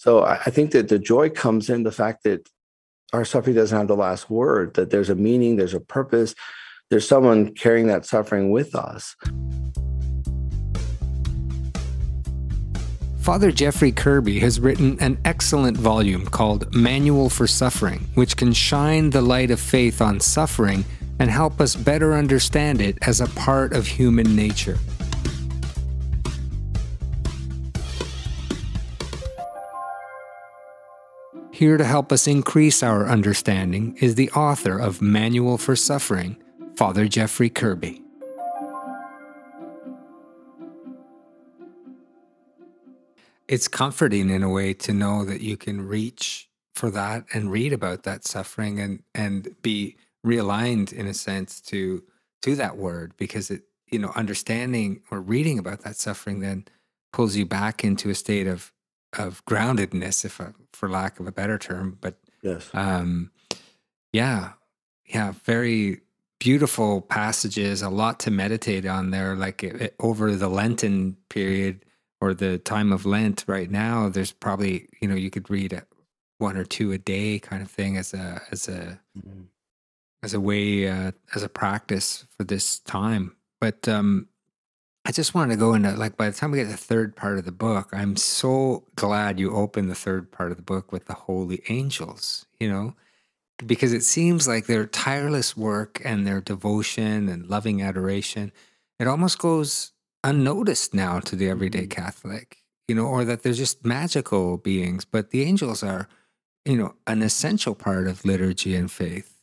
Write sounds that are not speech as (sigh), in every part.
So I, I think that the joy comes in the fact that our suffering doesn't have the last word, that there's a meaning, there's a purpose, there's someone carrying that suffering with us. Father Jeffrey Kirby has written an excellent volume called Manual for Suffering, which can shine the light of faith on suffering and help us better understand it as a part of human nature. Here to help us increase our understanding is the author of Manual for Suffering, Father Jeffrey Kirby. It's comforting in a way to know that you can reach for that and read about that suffering and and be realigned in a sense to to that word because it you know understanding or reading about that suffering then pulls you back into a state of of groundedness if I, for lack of a better term but Yes. um yeah yeah very beautiful passages a lot to meditate on there like it, it- over the lenten period or the time of lent right now there's probably you know you could read one or two a day kind of thing as a as a Mhm. as a way uh, as a practice for this time but um i just wanted to go into like by the time we get to the third part of the book i'm so glad you opened the third part of the book with the holy angels you know because it seems like their tireless work and their devotion and loving adoration it almost goes unnoticed now to the everyday Mhm. catholic you know or that they're just magical beings but the angels are you know an essential part of liturgy and faith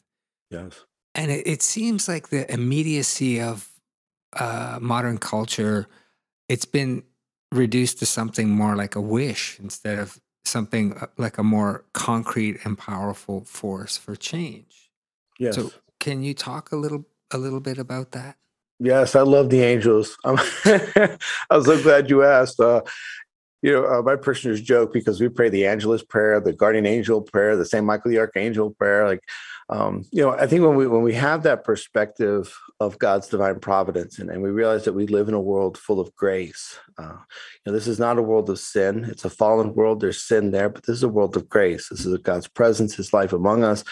Yes. and it, it seems like the immediacy of uh, modern culture it's been reduced to something more like a wish instead of something uh, like a more concrete and powerful force for change Yes. so can you talk a little a little bit about that Yes, I love the angels. Um, (laughs) I'm so glad you asked. Uh, you know, uh, my parishioners joke because we pray the Angelus prayer, the guardian angel prayer, the Saint Michael the Archangel prayer. Like, um, you know, I think when we when we have that perspective of God's divine providence, and, and we realize that we live in a world full of grace. Uh, you know, this is not a world of sin. It's a fallen world. There's sin there, but this is a world of grace. This is God's presence, His life among us.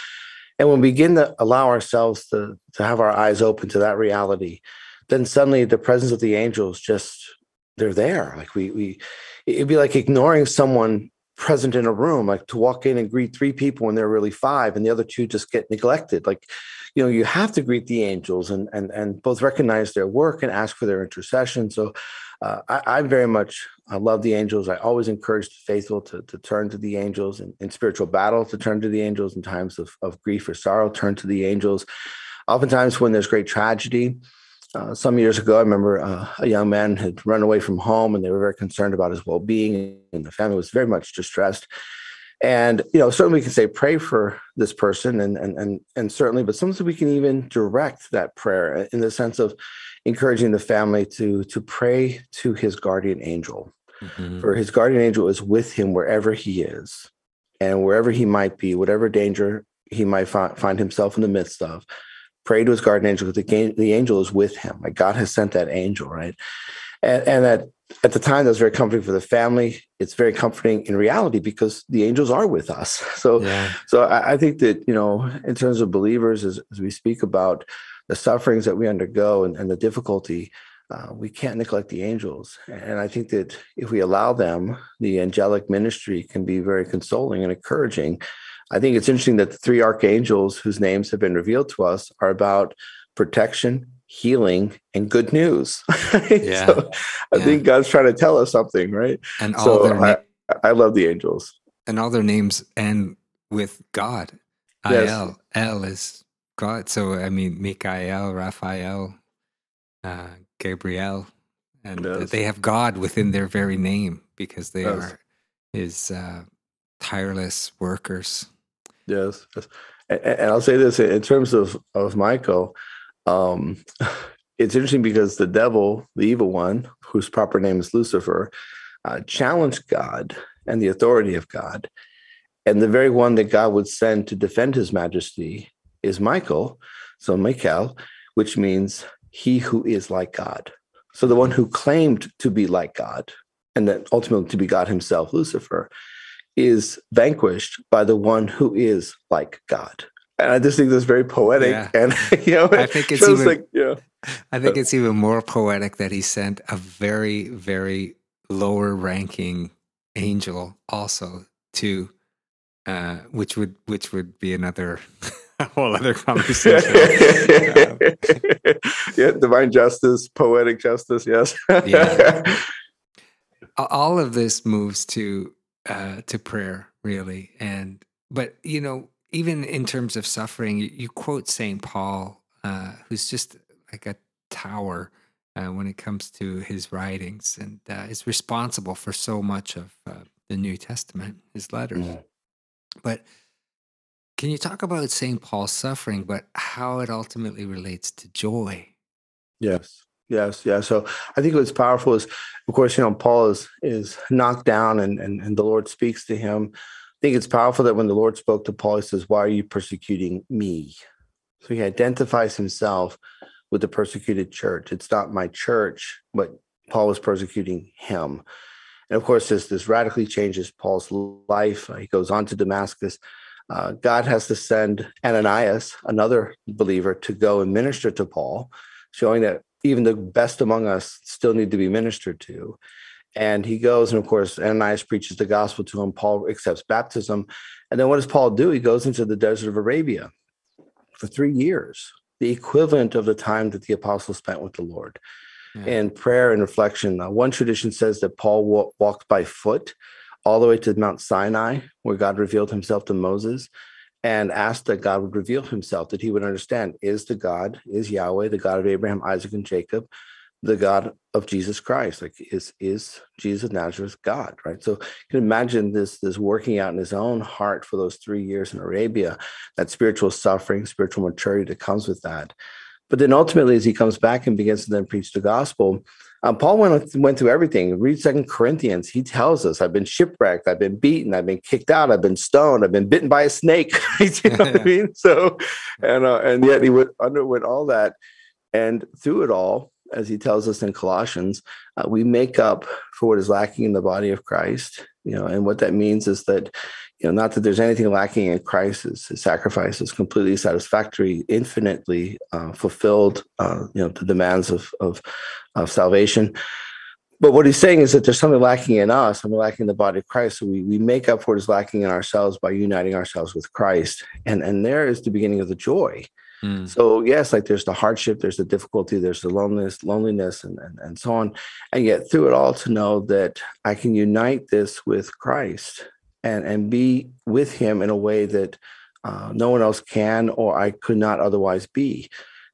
And when we begin to allow ourselves to, to have our eyes open to that reality, then suddenly the presence of the angels just they're there. Like we we it'd be like ignoring someone present in a room, like to walk in and greet three people when there are really five, and the other two just get neglected. Like, you know, you have to greet the angels and and and both recognize their work and ask for their intercession. So uh, I, I very much I love the angels. I always encourage the faithful to, to turn to the angels in, in spiritual battle, to turn to the angels in times of, of grief or sorrow, turn to the angels. Oftentimes, when there's great tragedy, uh, some years ago, I remember uh, a young man had run away from home and they were very concerned about his well being, and the family was very much distressed. And you know, certainly we can say pray for this person, and and and and certainly, but sometimes we can even direct that prayer in the sense of encouraging the family to to pray to his guardian angel for his guardian angel is with him wherever he is and wherever he might be whatever danger he might fi- find himself in the midst of pray to his guardian angel because the, the angel is with him. Like god has sent that angel right? And, and at, at the time that was very comforting for the family. It's very comforting in reality because the angels are with us. (laughs) So yeah. so I, I think that you know, in terms of believers, as, as we speak about the sufferings that we undergo and, and the difficulty, uh, we can't neglect the angels. And I think that if we allow them, the angelic ministry can be very consoling and encouraging. I think it's interesting that the three archangels whose names have been revealed to us are about protection, healing, and good news. (laughs) Yeah. so I Yeah. think God's trying to tell us something, right? and all So their na- I, I love the angels. and all their names end with God. Yes. Il El is God. So I mean, Mikael, Raphael, uh, Gabriel, and Yes. they have God within their very name because they Yes. are His uh, tireless workers. Yes. And, and I'll say this in terms of of Michael, um, (laughs) it's interesting because the devil, the evil one, whose proper name is Lucifer, uh, challenged God and the authority of God, and the very one that God would send to defend His Majesty is Michael, so Michael, which means he who is like God. So the one who claimed to be like God, and then ultimately to be God Himself, Lucifer is vanquished by the one who is like God. And I just think that's very poetic. Yeah. And (laughs) you know, I think it's even, like, yeah. I think it's even more poetic that he sent a very, very lower ranking angel also to uh, which would which would be another (laughs) whole other conversation. um, (laughs) yeah, divine justice, poetic justice, yes. yeah. All of this moves to uh, to prayer, really, and but you know, even in terms of suffering, you, you quote Saint Paul, uh, who's just like a tower uh, when it comes to his writings, and uh, is responsible for so much of uh, the New Testament, his letters. Mm. But can you talk about St. Paul's suffering, but how it ultimately relates to joy? Yes. Yes, yeah. So I think what's powerful is, of course, you know, Paul is is knocked down, and and, and the Lord speaks to him. I think it's powerful that when the Lord spoke to Paul, he says, "Why are you persecuting me?" So he identifies himself with the persecuted church. It's not my church, but Paul was persecuting him. And of course, this this radically changes Paul's life. Uh, he goes on to Damascus. Uh, God has to send Ananias, another believer, to go and minister to Paul, showing that even the best among us still need to be ministered to. And he goes, and of course, Ananias preaches the gospel to him. Paul accepts baptism. And then what does Paul do? He goes into the desert of Arabia for three years, the equivalent of the time that the apostles spent with the Lord yeah. in prayer and reflection. Uh, one tradition says that Paul wa- walked by foot all the way to Mount Sinai, where God revealed himself to Moses and asked that God would reveal himself, that he would understand is the God, is Yahweh, the God of Abraham, Isaac, and Jacob, the God of Jesus Christ. Like is is Jesus of Nazareth God, right? So you can imagine this this working out in his own heart for those three years in Arabia, that spiritual suffering, spiritual maturity that comes with that. But then ultimately, as he comes back and begins to then preach the gospel, um, Paul went went through everything. Read Second Corinthians. He tells us, "I've been shipwrecked. I've been beaten. I've been kicked out. I've been stoned. I've been bitten by a snake." (laughs) you know what I (laughs) mean? So, and uh, and yet he would underwent all that, and through it all, as he tells us in Colossians, uh, we make up for what is lacking in the body of Christ. You know, and what that means is that you know, not that there's anything lacking in Christ. His, his sacrifice is completely satisfactory, infinitely uh, fulfilled, uh, you know, the demands of, of, of salvation. But what he's saying is that there's something lacking in us, something lacking in the body of Christ. So we, we make up for what is lacking in ourselves by uniting ourselves with Christ. And, and there is the beginning of the joy. Mm. So yes, like there's the hardship, there's the difficulty, there's the loneliness, loneliness, and, and and so on. And yet through it all to know that I can unite this with Christ and and be with him in a way that uh, no one else can or I could not otherwise be,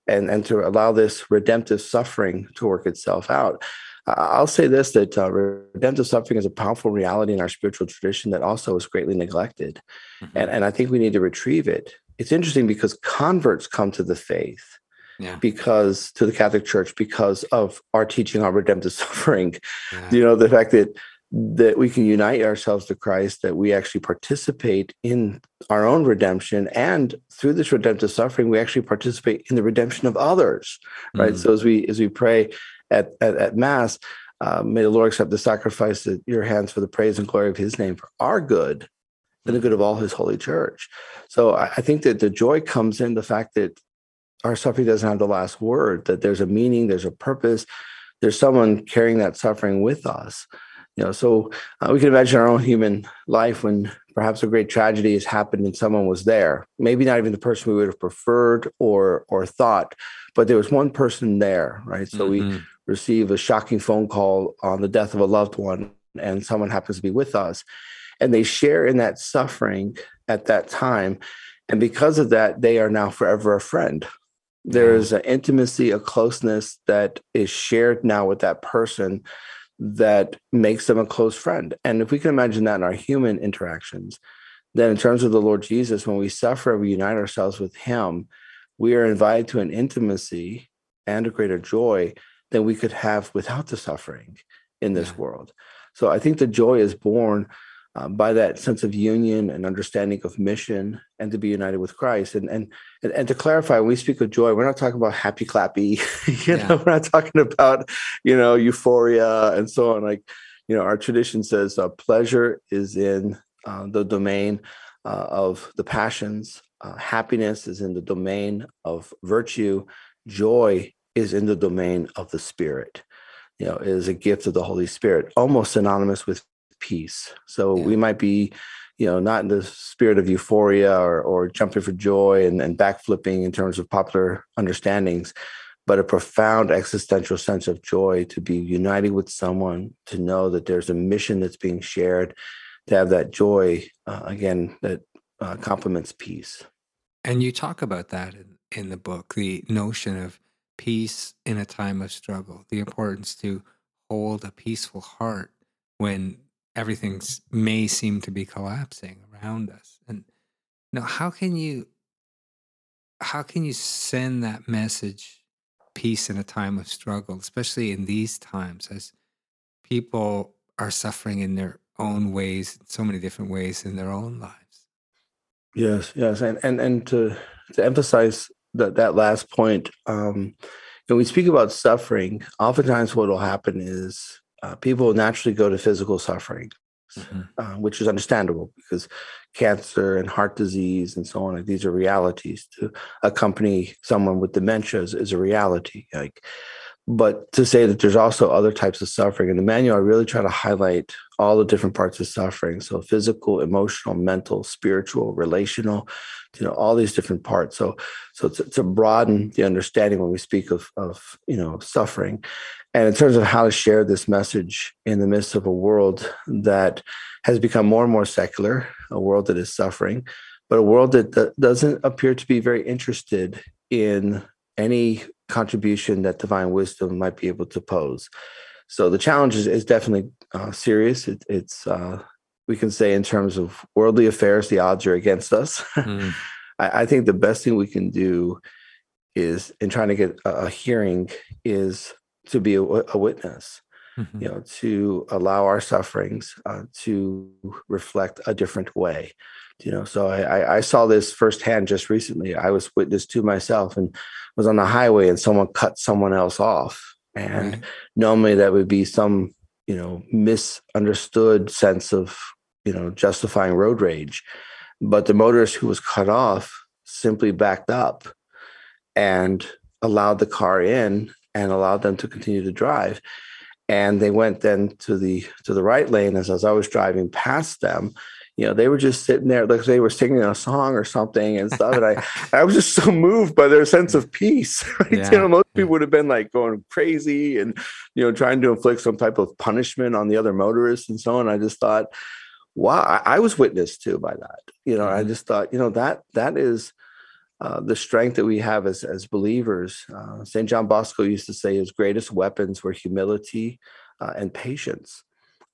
and and to allow this redemptive suffering to work itself out. I'll say this that uh, redemptive suffering is a powerful reality in our spiritual tradition that also is greatly neglected. Mm-hmm. And, and I think we need to retrieve it. It's interesting because converts come to the faith yeah. because to the Catholic Church because of our teaching on redemptive (laughs) suffering. Yeah. You know, the fact that that we can unite ourselves to Christ, that we actually participate in our own redemption, and through this redemptive suffering, we actually participate in the redemption of others. Right. Mm. So as we as we pray at at, at Mass, uh, may the Lord accept the sacrifice at your hands for the praise and glory of His name for our good and the good of all His holy Church. So I, I think that the joy comes in the fact that our suffering doesn't have the last word. That there's a meaning, there's a purpose, there's someone carrying that suffering with us you know so uh, we can imagine our own human life when perhaps a great tragedy has happened and someone was there maybe not even the person we would have preferred or or thought but there was one person there right so mm-hmm. we receive a shocking phone call on the death of a loved one and someone happens to be with us and they share in that suffering at that time and because of that they are now forever a friend there is an intimacy a closeness that is shared now with that person that makes them a close friend. And if we can imagine that in our human interactions, then in terms of the Lord Jesus, when we suffer, we unite ourselves with Him, we are invited to an intimacy and a greater joy than we could have without the suffering in this yeah. world. So I think the joy is born uh, by that sense of union and understanding of mission and to be united with Christ. And, and, and, and to clarify, when we speak of joy, we're not talking about happy clappy, (laughs) you yeah. know, we're not talking about, you know, euphoria and so on. Like, you know, our tradition says uh, pleasure is in uh, the domain uh, of the passions. Uh, happiness is in the domain of virtue. Joy is in the domain of the spirit. You know, is a gift of the Holy Spirit, almost synonymous with peace. So yeah. we might be, you know, not in the spirit of euphoria or, or jumping for joy and, and backflipping in terms of popular understandings, but a profound existential sense of joy to be united with someone, to know that there's a mission that's being shared, to have that joy, uh, again, that uh, complements peace. And you talk about that in, in the book the notion of peace in a time of struggle, the importance to hold a peaceful heart when everything may seem to be collapsing around us. And now, how can you how can you send that message, peace in a time of struggle, especially in these times, as people are suffering in their own ways, so many different ways in their own lives? Yes, yes, and and and to to emphasize that that last point, um, when we speak about suffering, oftentimes what will happen is uh, people naturally go to physical suffering, mm-hmm. uh, which is understandable because cancer and heart disease and so on, like these are realities. To accompany someone with dementia is, is a reality. Like, but to say that there's also other types of suffering in the manual, I really try to highlight all the different parts of suffering. So physical, emotional, mental, spiritual, relational, you know, all these different parts. So, so to, to broaden the understanding when we speak of, of, you know, suffering. And in terms of how to share this message in the midst of a world that has become more and more secular, a world that is suffering, but a world that, that doesn't appear to be very interested in any contribution that divine wisdom might be able to pose. So the challenge is, is definitely uh, serious. It, it's uh, we can say in terms of worldly affairs, the odds are against us. Mm. (laughs) I, I, think the best thing we can do is in trying to get a, a hearing is to be a, a witness. Mm-hmm. You know, to allow our sufferings uh, to reflect a different way. You know, so I, I saw this firsthand just recently. I was witness to myself and was on the highway and someone cut someone else off. And right. normally that would be some, you know, misunderstood sense of, you know, justifying road rage. But the motorist who was cut off simply backed up and allowed the car in and allowed them to continue to drive. And they went then to the to the right lane as, as I was driving past them you know, they were just sitting there like they were singing a song or something and stuff. And I, (laughs) I was just so moved by their sense of peace. (laughs) Right? Yeah. You know, most people would have been like going crazy and, you know, trying to inflict some type of punishment on the other motorists and so on. I just thought, wow, I, was witness to by that. You know, mm-hmm. I just thought, you know, that that is uh, the strength that we have as as believers. Uh, Saint John Bosco used to say his greatest weapons were humility uh, and patience.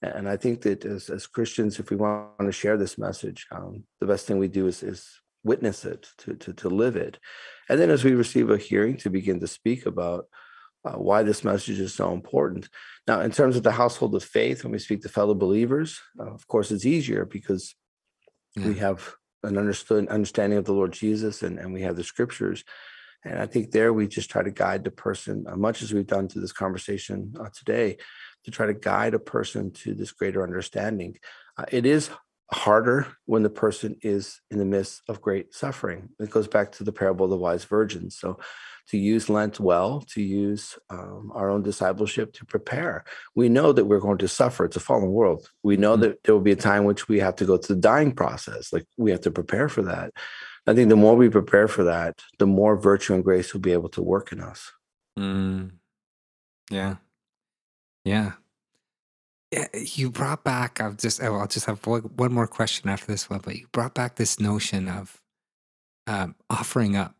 And I think that as, as Christians, if we want to share this message, um, the best thing we do is, is witness it, to, to, to live it. And then as we receive a hearing, to begin to speak about uh, why this message is so important. Now, in terms of the household of faith, when we speak to fellow believers, uh, of course, it's easier because yeah. we have an understood understanding of the Lord Jesus and, and we have the scriptures. And I think there we just try to guide the person, uh, much as we've done to this conversation uh, today, to try to guide a person to this greater understanding. Uh, it is harder when the person is in the midst of great suffering. It goes back to the parable of the wise virgins. So, to use Lent well, to use um, our own discipleship to prepare. We know that we're going to suffer. It's a fallen world. We know mm-hmm. that there will be a time which we have to go through the dying process. Like we have to prepare for that. I think the more we prepare for that, the more virtue and grace will be able to work in us. Mm. Yeah. Yeah. Yeah, you brought back. I've just. Oh, I'll just have one more question after this one. But you brought back this notion of um, offering up,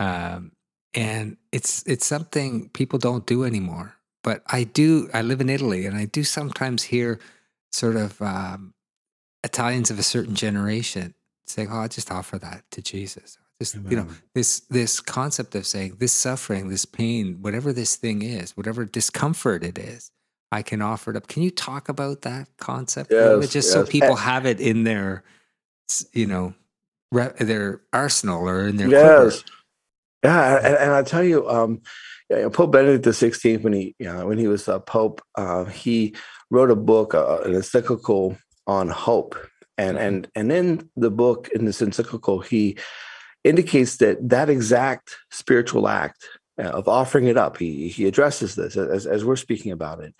um, and it's it's something people don't do anymore. But I do. I live in Italy, and I do sometimes hear sort of um, Italians of a certain generation saying, "Oh, I just offer that to Jesus." Just Amen. you know this this concept of saying this suffering, this pain, whatever this thing is, whatever discomfort it is, I can offer it up. Can you talk about that concept? Yes, just yes. so people have it in their, you know, their arsenal or in their yes. Quiver. Yeah, and, and I tell you, um, Pope Benedict the Sixteenth, when he you know, when he was a Pope, uh, he wrote a book, uh, an encyclical on hope, And mm-hmm. and and in the book, in this encyclical, he indicates that that exact spiritual act uh, of offering it up, he he addresses this as, as we're speaking about it,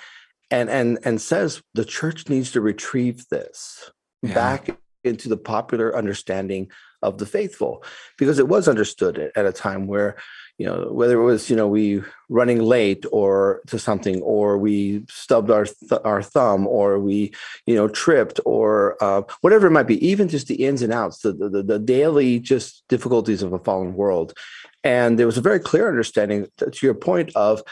and and and says the church needs to retrieve this yeah. back into the popular understanding of the faithful because it was understood at a time where you know whether it was you know we running late or to something or we stubbed our th- our thumb or we you know tripped or uh, whatever it might be even just the ins and outs the, the the daily just difficulties of a fallen world. And there was a very clear understanding to your point of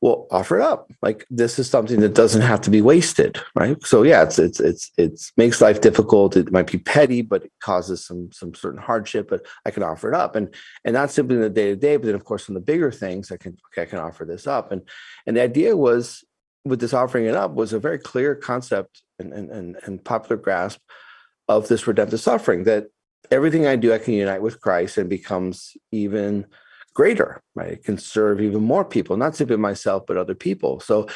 well offer it up. Like this is something that doesn't have to be wasted right? So yeah it's it's it's it's makes life difficult. It might be petty but it causes some some certain hardship but i can offer it up. And and not simply in the day to day but then of course in the bigger things i can okay, i can offer this up. And and the idea was with this offering it up was a very clear concept and and and, and popular grasp of this redemptive suffering that everything i do i can unite with christ and becomes even greater, right? It can serve even more people, not simply myself, but other people. So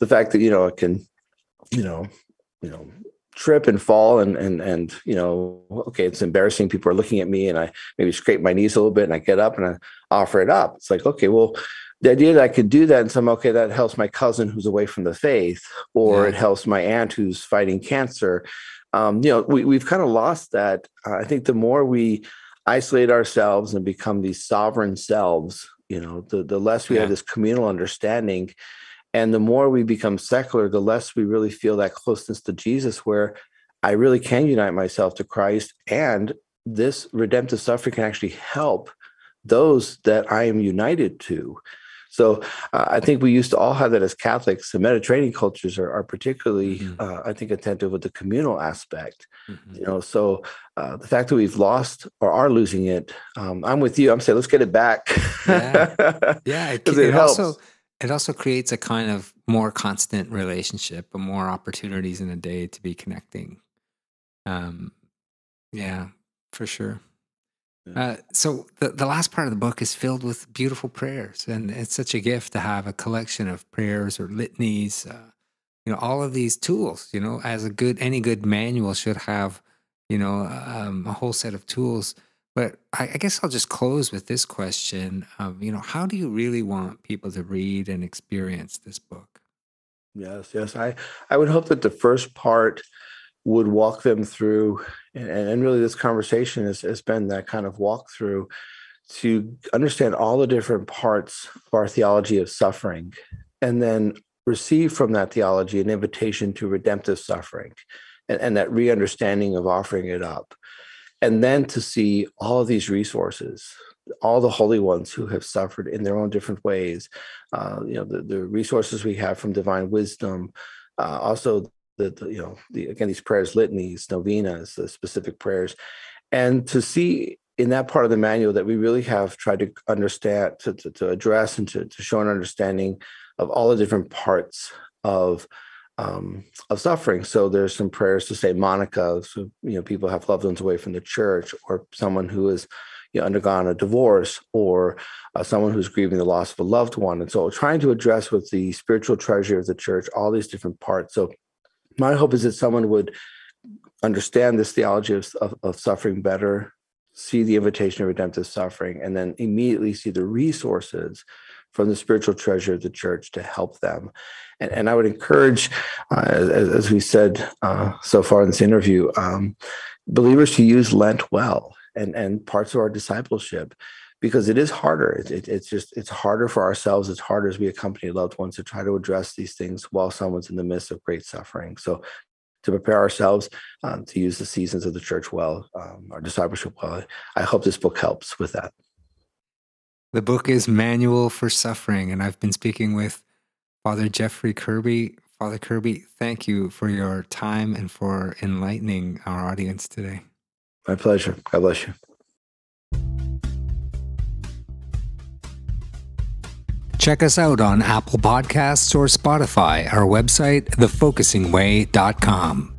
the fact that, you know, it can, you know, you know, trip and fall and and and you know okay it's embarrassing people are looking at me and i maybe scrape my knees a little bit and i get up and i offer it up it's like okay well the idea that i could do that and some okay that helps my cousin who's away from the faith or yeah. it helps my aunt who's fighting cancer um, you know we, we've kind of lost that uh, i think the more we isolate ourselves and become these sovereign selves, you know, the, the less we yeah. have this communal understanding. And the more we become secular, the less we really feel that closeness to Jesus, where I really can unite myself to Christ. And this redemptive suffering can actually help those that I am united to. So uh, I think we used to all have that as Catholics. The Mediterranean cultures are, are particularly, mm-hmm. uh, I think, attentive with the communal aspect. Mm-hmm. You know, so uh, the fact that we've lost or are losing it, um, I'm with you. I'm saying let's get it back. yeah, (laughs) yeah, it, it, it also it also creates a kind of more constant relationship, but more opportunities in a day to be connecting. Um, yeah, for sure. Uh, so the, the last part of the book is filled with beautiful prayers, and it's such a gift to have a collection of prayers or litanies. Uh, you know, all of these tools. You know, as a good any good manual should have, you know, um, a whole set of tools. But I, I, guess I'll just close with this question: of, You know, how do you really want people to read and experience this book? Yes, yes. I I would hope that the first part would walk them through and, and really this conversation has, has been that kind of walkthrough to understand all the different parts of our theology of suffering and then receive from that theology an invitation to redemptive suffering and, and that re-understanding of offering it up and then to see all of these resources all the holy ones who have suffered in their own different ways uh, you know the, the resources we have from divine wisdom uh, also the, the you know the again these prayers litanies novenas the specific prayers and to see in that part of the manual that we really have tried to understand to, to, to address and to, to show an understanding of all the different parts of um, of suffering. So there's some prayers to Saint Monica. So you know, people have loved ones away from the church, or someone who has you know, undergone a divorce, or uh, someone who's grieving the loss of a loved one. And so, trying to address with the spiritual treasure of the church all these different parts. So my hope is that someone would understand this theology of, of, of suffering better, see the invitation of redemptive suffering, and then immediately see the resources from the spiritual treasure of the church to help them. And, and I would encourage, uh, as, as, we said uh, so far in this interview, um, believers to use Lent well and, and parts of our discipleship because it is harder. It, it, it's just it's harder for ourselves. It's harder as we accompany loved ones to try to address these things while someone's in the midst of great suffering. So to prepare ourselves um, to use the seasons of the church well, um, our discipleship well. I hope this book helps with that. The book is Manual for Suffering, and I've been speaking with Father Jeffrey Kirby. Father Kirby, thank you for your time and for enlightening our audience today. My pleasure. God bless you. Check us out on Apple Podcasts or Spotify, our website, thefocusingway.com.